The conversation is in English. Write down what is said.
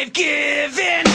I've given